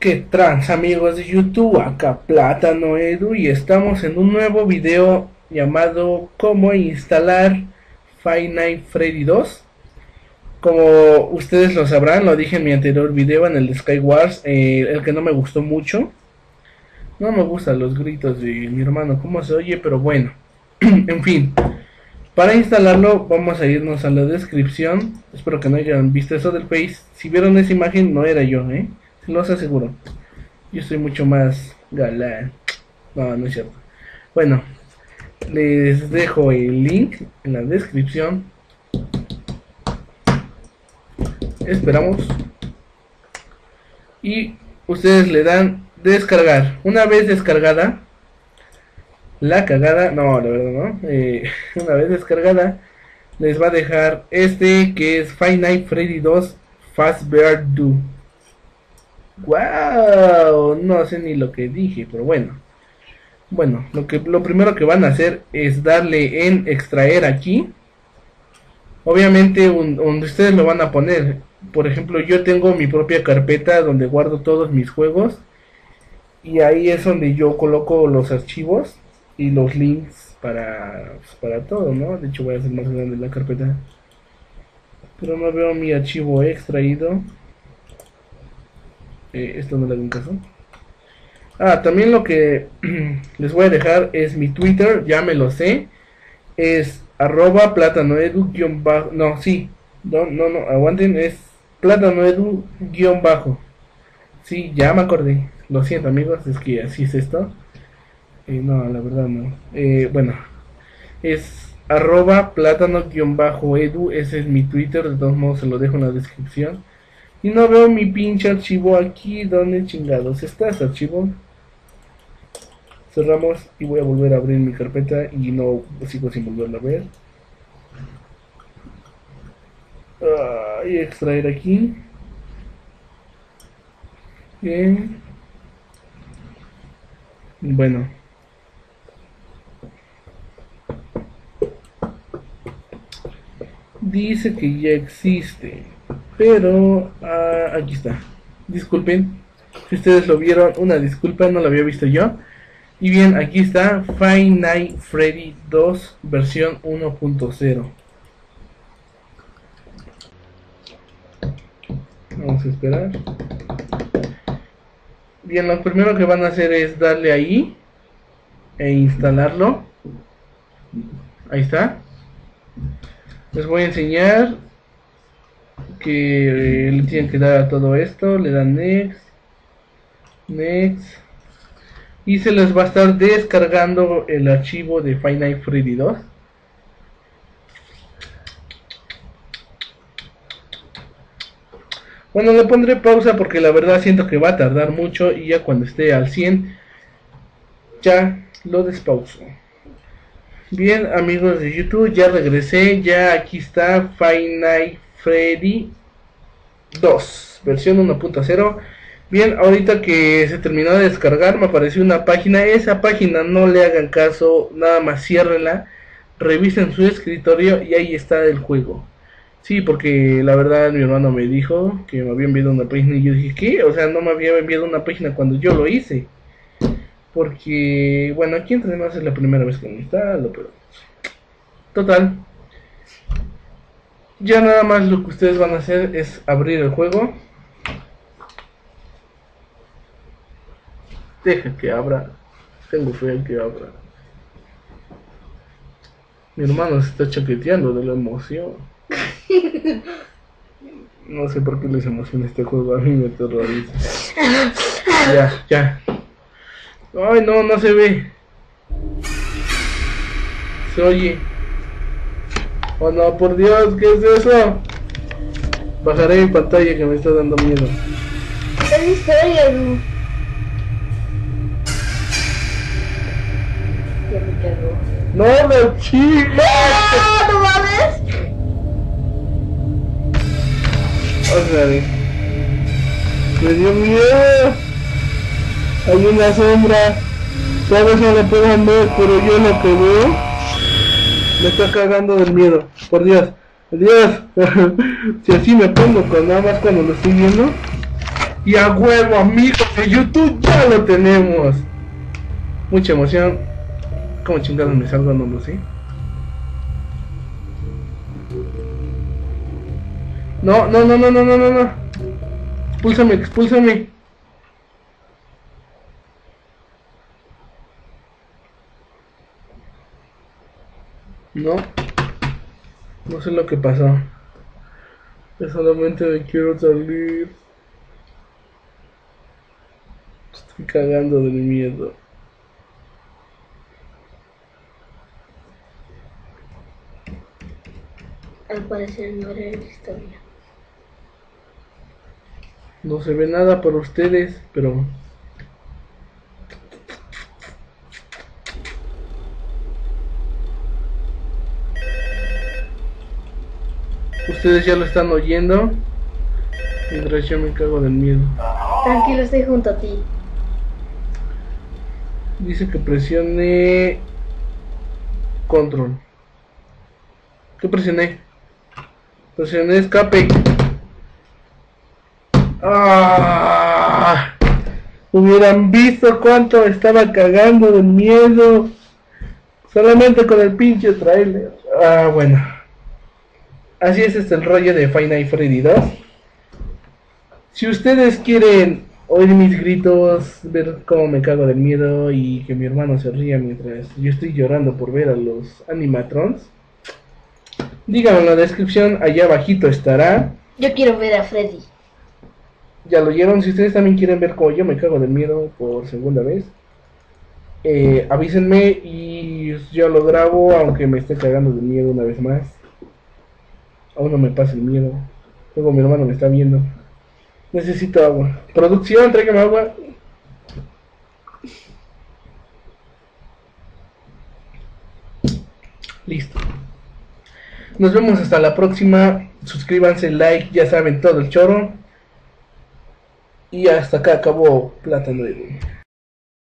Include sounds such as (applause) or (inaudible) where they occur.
¿Qué trans amigos de YouTube? Acá Plátano Edu y estamos en un nuevo video llamado Cómo instalar Five Nights Freddy 2 Como ustedes lo sabrán, lo dije en mi anterior video en el de Skywars, eh, el que no me gustó mucho. No me gustan los gritos de mi hermano, cómo se oye, pero bueno (clears throat) En fin, para instalarlo vamos a irnos a la descripción. Espero que no hayan visto eso del Face. Si vieron esa imagen no era yo, eh los aseguro. Yo soy mucho más galán. No, no es cierto. Bueno, les dejo el link en la descripción. Esperamos. Y ustedes le dan descargar. Una vez descargada, la cagada, no, la verdad no. Eh, (laughs) una vez descargada, les va a dejar este que es Five Night Freddy 2 Fast Bear Do. Wow, no sé ni lo que dije, pero bueno. Bueno, lo que lo primero que van a hacer es darle en extraer aquí. Obviamente donde ustedes lo van a poner. Por ejemplo, yo tengo mi propia carpeta donde guardo todos mis juegos y ahí es donde yo coloco los archivos y los links para pues, para todo, ¿no? De hecho voy a hacer más grande la carpeta. Pero no veo mi archivo extraído. Eh, esto no le hago un caso. Ah, también lo que (clears throat) les voy a dejar es mi Twitter, ya me lo sé. Es arroba platanoedu guion bajo. No, sí. No, no, no, aguanten, es platanoedu guion bajo. Sí, ya me acordé. Lo siento amigos, es que así es esto. Eh, no, la verdad no. Eh, bueno, es arroba plátano guion bajo edu. Ese es mi Twitter, de todos modos se lo dejo en la descripción. Y no veo mi pinche archivo aquí. ¿Dónde chingados está ese archivo? Cerramos y voy a volver a abrir mi carpeta y no sigo sin volverlo a ver. Ah, y extraer aquí. Bien. Bueno. Dice que ya existe. Pero ah, aquí está. Disculpen. Si ustedes lo vieron, una disculpa, no lo había visto yo. Y bien, aquí está Five Night Freddy 2 versión 1.0. Vamos a esperar. Bien, lo primero que van a hacer es darle ahí e instalarlo. Ahí está. Les voy a enseñar que le tienen que dar a todo esto, le dan next, next, y se les va a estar descargando el archivo de Final Freddy 2. Bueno, le pondré pausa porque la verdad siento que va a tardar mucho y ya cuando esté al 100 ya lo despauso. Bien amigos de YouTube, ya regresé, ya aquí está Final Freddy 2, versión 1.0. Bien, ahorita que se terminó de descargar, me apareció una página. Esa página no le hagan caso, nada más ciérrenla, revisen su escritorio y ahí está el juego. Sí, porque la verdad mi hermano me dijo que me había enviado una página y yo dije, ¿qué? O sea, no me había enviado una página cuando yo lo hice. Porque, bueno, aquí entre es la primera vez que me instalo, pero... Total, ya nada más lo que ustedes van a hacer es abrir el juego. Deja que abra. Tengo fe en que abra. Mi hermano se está chaqueteando de la emoción. (laughs) No sé por qué les emociona este juego, a mí me terroriza. Ya, ya. Ay, no, no se ve. Se oye. Oh no, por Dios, ¿qué es eso? Bajaré mi pantalla que me está dando miedo. Es historia, Lu. Ya me cagó. No, no. ¡No! ¿No mames? Vez. Me dio miedo. Hay una sombra. Tal vez no la puedan ver, pero yo lo que veo me está cagando del miedo. Por Dios. Dios. (laughs) si así me pongo con nada más cuando lo estoy viendo. Y a huevo, amigos de YouTube, ya lo tenemos. Mucha emoción. ¿Cómo chingados me salgo? No sé. No, no, no, no, no, no, no, no. Expúlsame, expúlsame. No. No sé lo que pasó. Yo solamente me quiero salir. Estoy cagando del miedo. Al parecer no era la historia. No se ve nada por ustedes, pero ustedes ya lo están oyendo. Mientras yo me cago del miedo. Tranquilo, estoy junto a ti. Dice que presione control. ¿Qué presioné? Presioné escape. ¡Ah! Hubieran visto cuánto estaba cagando de miedo. Solamente con el pinche trailer. Ah, bueno. Así es este el rollo de Nights Freddy 2. Si ustedes quieren oír mis gritos, ver cómo me cago del miedo y que mi hermano se ría mientras yo estoy llorando por ver a los animatrons, díganlo en la descripción, allá abajito estará. Yo quiero ver a Freddy. Ya lo oyeron, si ustedes también quieren ver cómo yo me cago del miedo por segunda vez, eh, avísenme y yo lo grabo aunque me esté cagando de miedo una vez más. Aún no me pasa el miedo. Luego mi hermano me está viendo. Necesito agua. Producción, tráigame agua. Listo. Nos vemos hasta la próxima. Suscríbanse, like, ya saben todo el choro. Y hasta acá acabó Plátano de